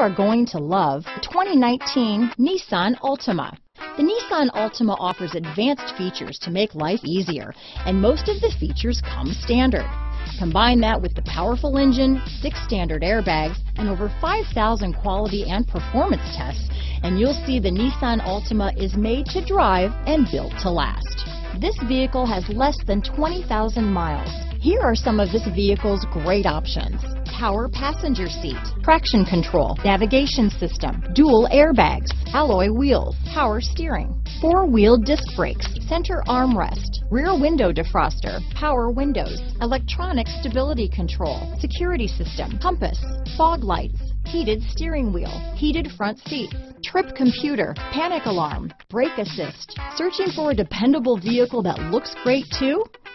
are going to love the 2019 Nissan Altima. The Nissan Altima offers advanced features to make life easier, and most of the features come standard. Combine that with the powerful engine, six standard airbags, and over 5,000 quality and performance tests, and you'll see the Nissan Altima is made to drive and built to last. This vehicle has less than 20,000 miles. Here are some of this vehicle's great options. Power passenger seat, traction control, navigation system, dual airbags, alloy wheels, power steering, four-wheel disc brakes, center armrest, rear window defroster, power windows, electronic stability control, security system, compass, fog lights, heated steering wheel, heated front seats, trip computer, panic alarm, brake assist. Searching for a dependable vehicle that looks great too?